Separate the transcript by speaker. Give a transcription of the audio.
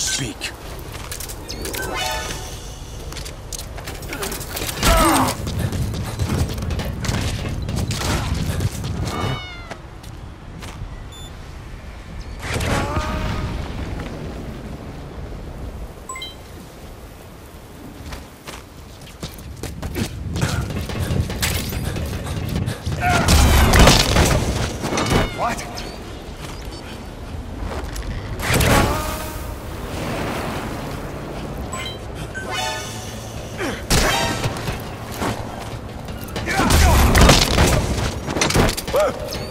Speaker 1: Speak.
Speaker 2: Whoa.